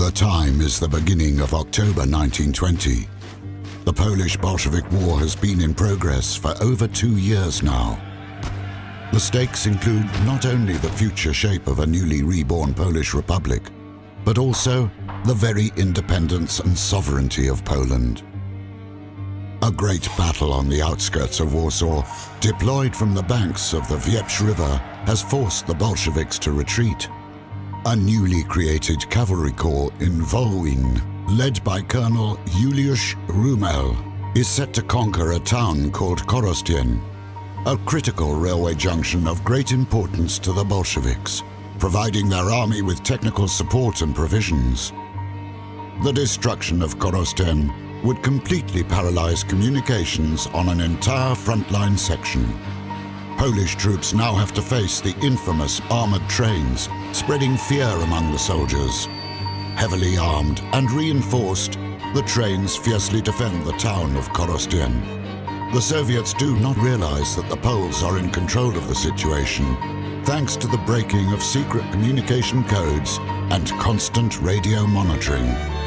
The time is the beginning of October 1920. The Polish Bolshevik War has been in progress for over two years now. The stakes include not only the future shape of a newly reborn Polish Republic, but also the very independence and sovereignty of Poland. A great battle on the outskirts of Warsaw, deployed from the banks of the Dnieper River, has forced the Bolsheviks to retreat. A newly created cavalry corps in Wołyń, led by Colonel Juliusz Rómmel, is set to conquer a town called Korosten, a critical railway junction of great importance to the Bolsheviks, providing their army with technical support and provisions. The destruction of Korosten would completely paralyze communications on an entire frontline section. Polish troops now have to face the infamous armored trains, spreading fear among the soldiers. Heavily armed and reinforced, the trains fiercely defend the town of Korosten. The Soviets do not realize that the Poles are in control of the situation, thanks to the breaking of secret communication codes and constant radio monitoring.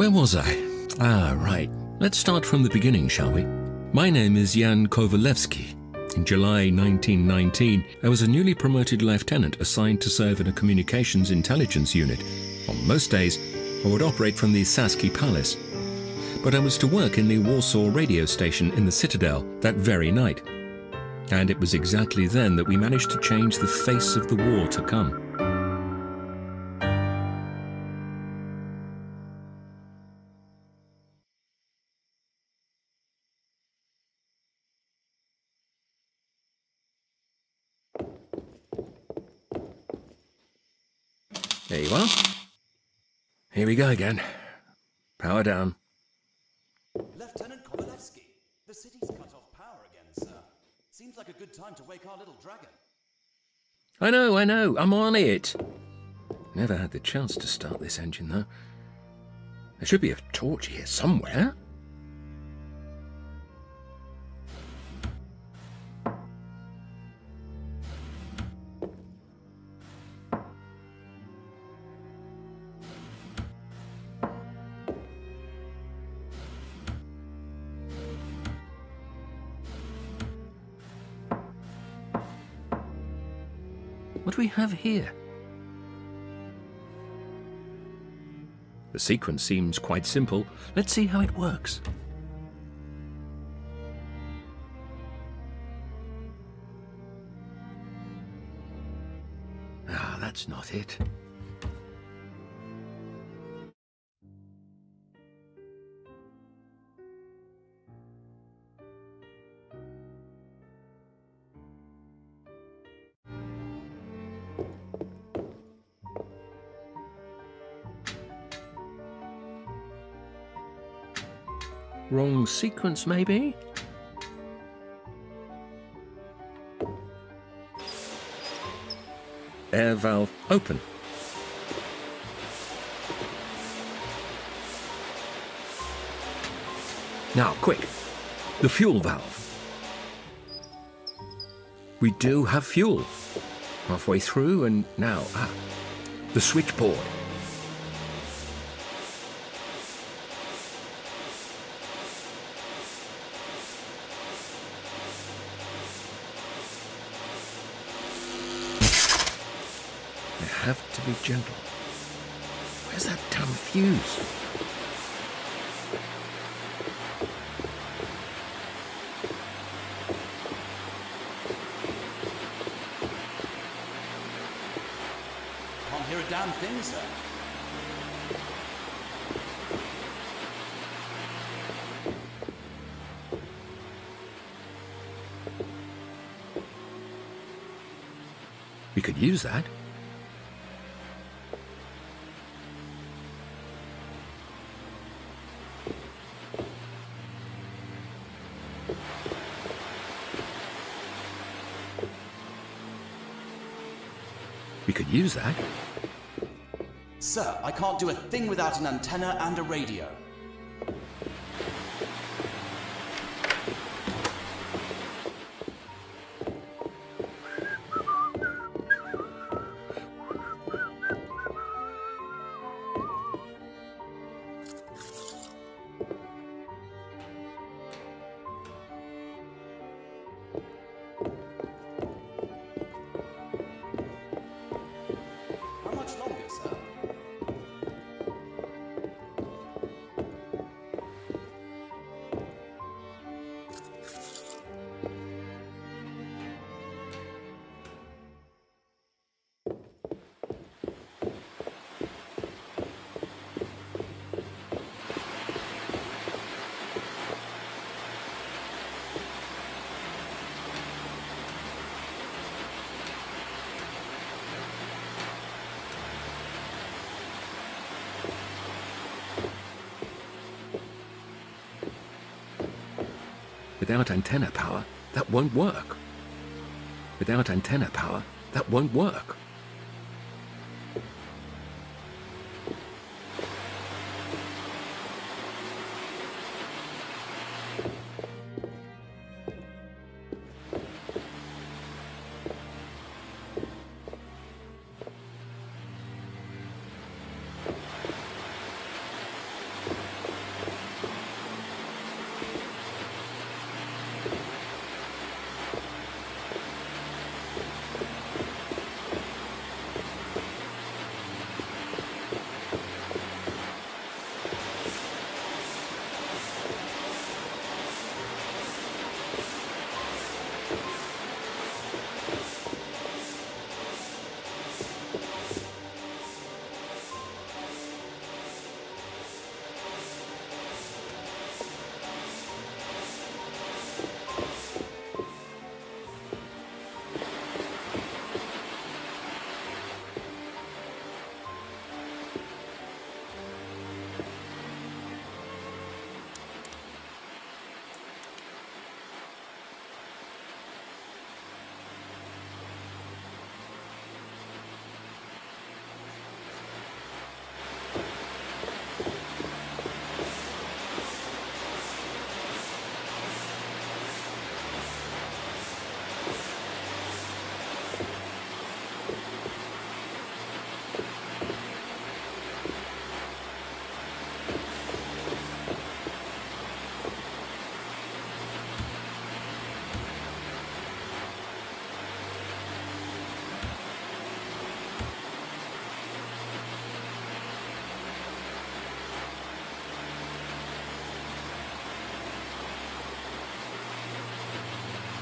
Where was I? Ah, right. Let's start from the beginning, shall we? My name is Jan Kowalewski. In July 1919, I was a newly promoted lieutenant assigned to serve in a communications intelligence unit. On most days, I would operate from the Saski Palace. But I was to work in the Warsaw radio station in the Citadel that very night. And it was exactly then that we managed to change the face of the war to come. Go again. Power down. Lieutenant Kowalewski, the city's cut off power again, sir. Seems like a good time to wake our little dragon. I know, I know, I'm on it. Never had the chance to start this engine, though. There should be a torch here somewhere. We have here? The sequence seems quite simple. Let's see how it works. Ah, that's not it. Wrong sequence, maybe? Air valve open. Now, quick. The fuel valve. We do have fuel. Halfway through, and now, ah, the switchboard. I have to be gentle. Where's that damn fuse? Can't hear a damn thing, sir. We could use that. Could use that. Sir, I can't do a thing without an antenna and a radio. Without antenna power, that won't work. Without antenna power, that won't work.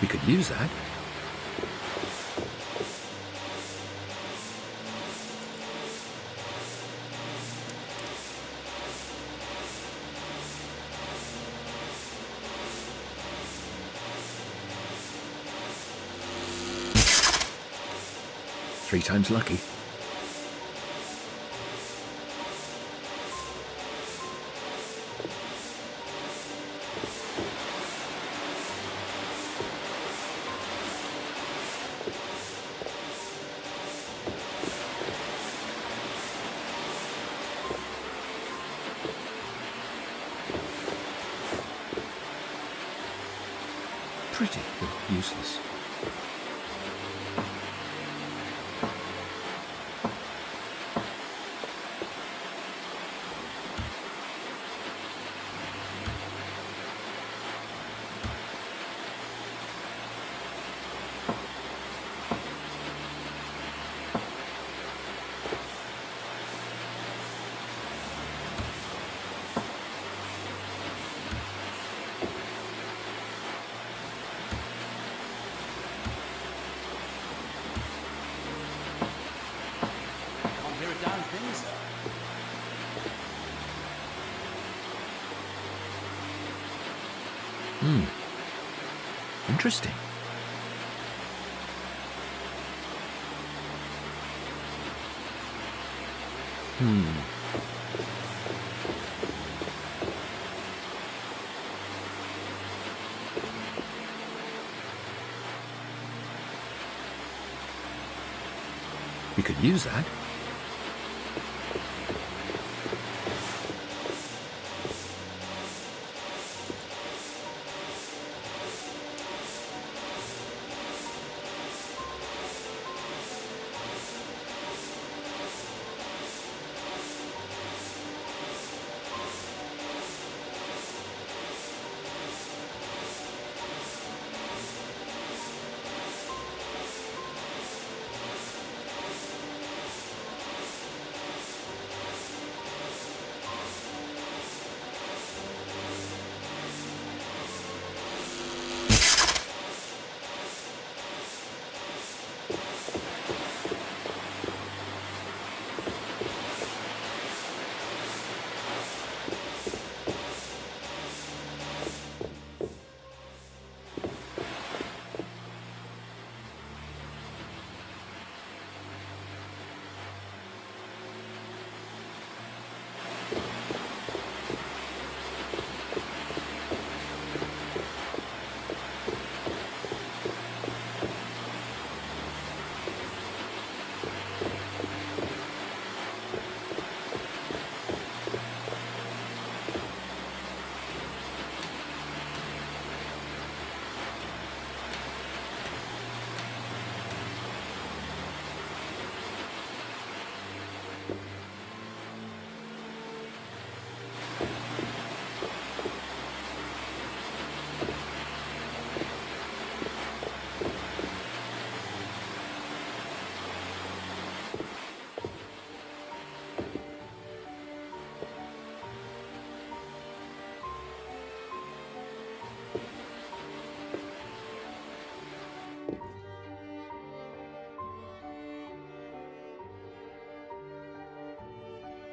We could use that. Three times lucky. Pretty, but useless. Interesting. Hmm. We could use that.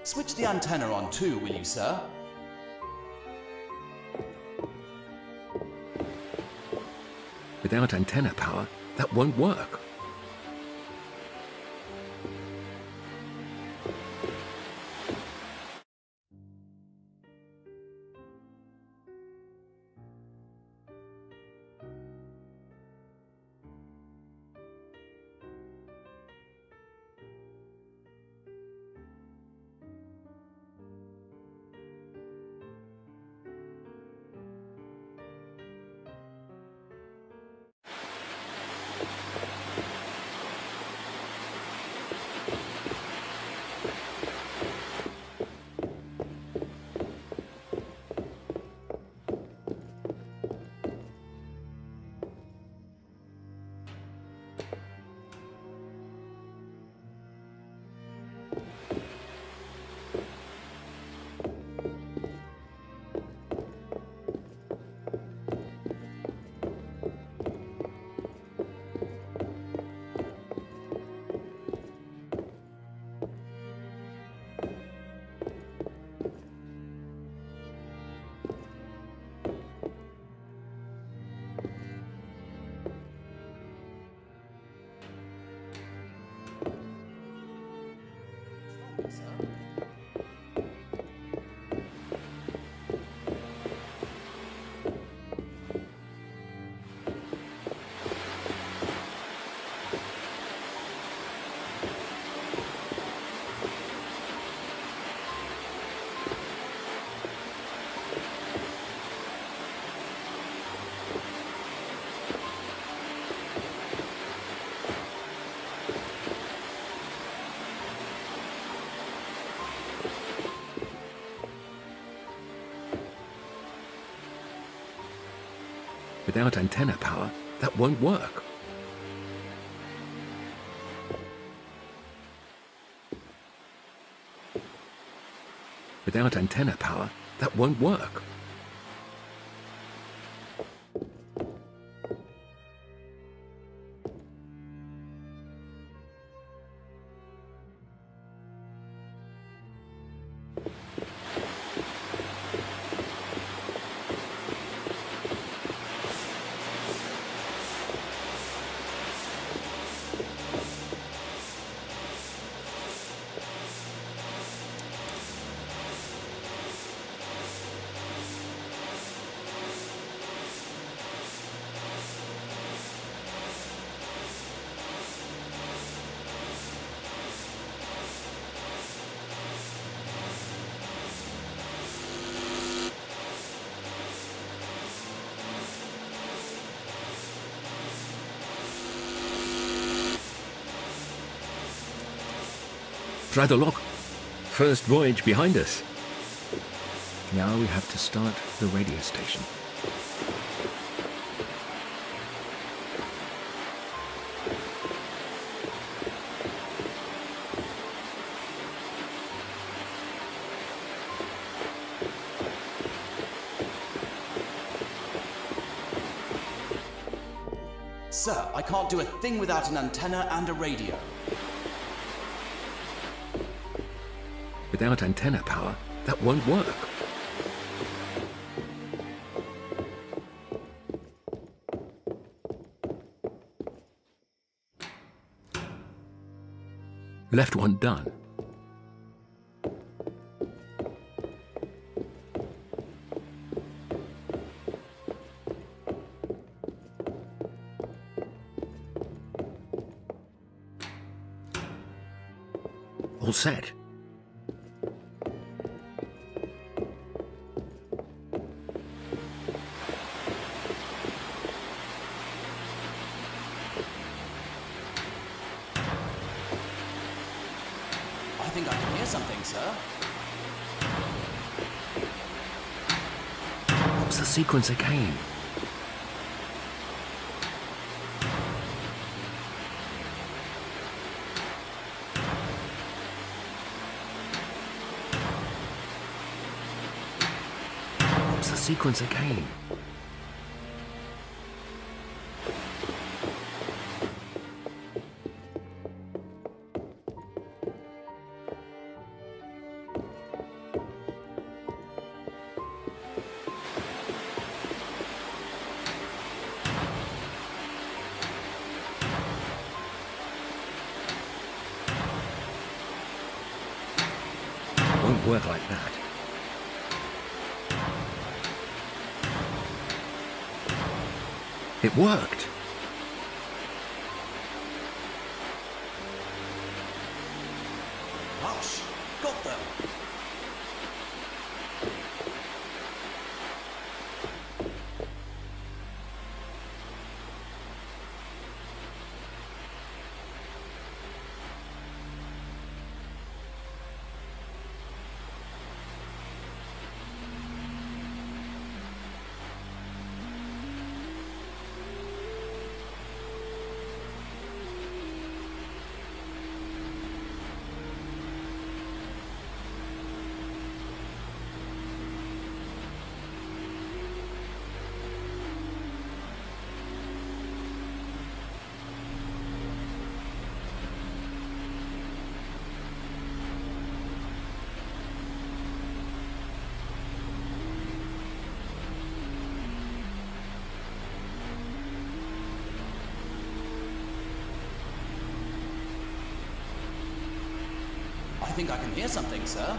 Switch the antenna on too, will you, sir? Without antenna power, that won't work. Without antenna power, that won't work. Without antenna power, that won't work. Try the lock. First voyage behind us. Now we have to start the radio station. Sir, I can't do a thing without an antenna and a radio. Without antenna power, that won't work. Left one done. All set. Sequence again? What's the sequence again? Worked. Think I can hear something, sir.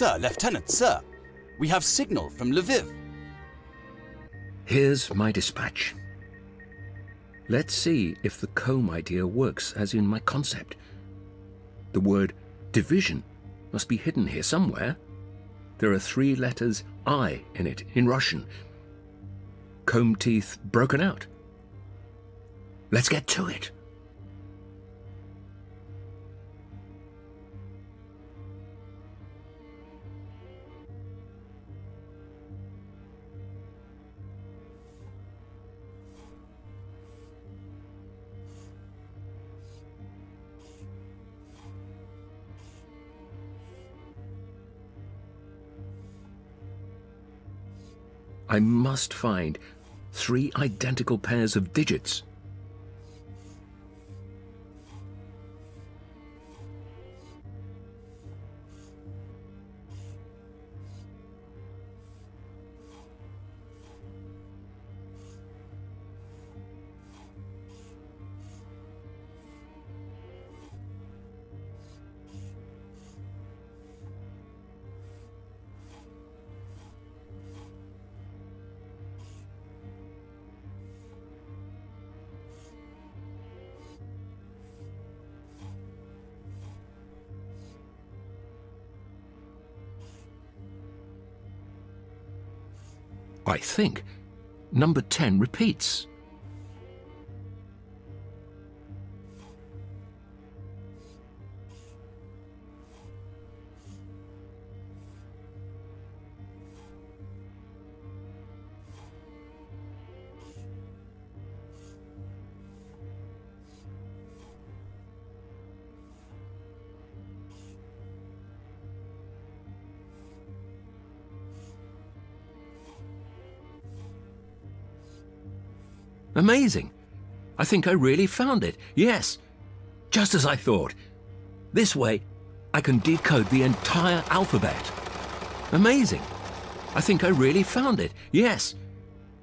Sir, Lieutenant, sir. We have signal from Lviv. Here's my dispatch. Let's see if the comb idea works as in my concept. The word division must be hidden here somewhere. There are three letters I in it, in Russian. Comb teeth broken out. Let's get to it. I must find three identical pairs of digits. I think number 10 repeats. Amazing. I think I really found it. Yes, just as I thought. This way, I can decode the entire alphabet. Amazing. I think I really found it. Yes,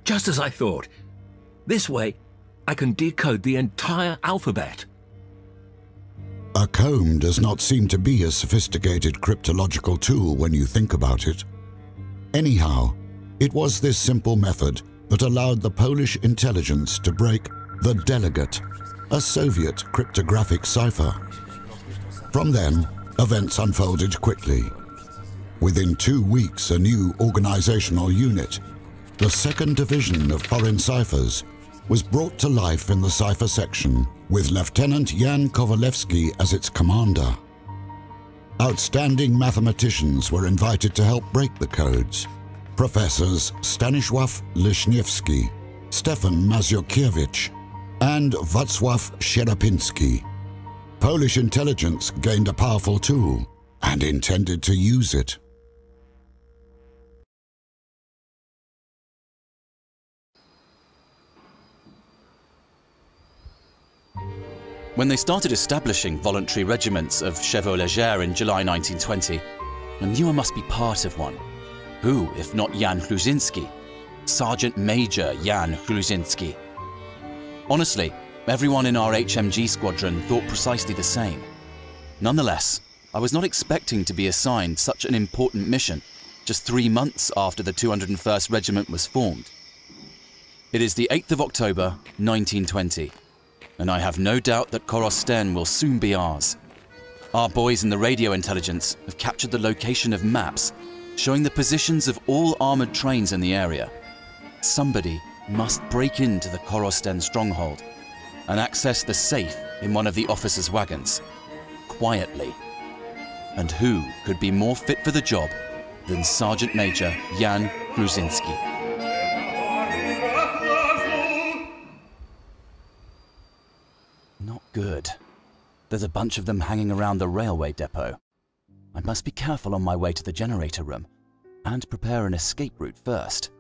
just as I thought. This way, I can decode the entire alphabet. A comb does not seem to be a sophisticated cryptological tool when you think about it. Anyhow, it was this simple method that allowed the Polish intelligence to break the Delegate, a Soviet cryptographic cipher. From then, events unfolded quickly. Within two weeks, a new organizational unit, the 2nd Division of Foreign Ciphers, was brought to life in the cipher section with Lieutenant Jan Kowalewski as its commander. Outstanding mathematicians were invited to help break the codes, Professors Stanisław Leśniewski, Stefan Mazurkiewicz, and Wacław Sierpiński. Polish intelligence gained a powerful tool and intended to use it. When they started establishing voluntary regiments of Chevaux Légers in July 1920, I knew I must be part of one. Who, if not Jan Hluzinski? Sergeant Major Jan Hluzinski. Honestly, everyone in our HMG squadron thought precisely the same. Nonetheless, I was not expecting to be assigned such an important mission just three months after the 201st Regiment was formed. It is the 8th of October, 1920, and I have no doubt that Korosten will soon be ours. Our boys in the radio intelligence have captured the location of maps showing the positions of all armoured trains in the area. Somebody must break into the Korosten stronghold and access the safe in one of the officers' wagons, quietly. And who could be more fit for the job than Sergeant Major Jan Hluzinski? Not good. There's a bunch of them hanging around the railway depot. I must be careful on my way to the generator room and prepare an escape route first.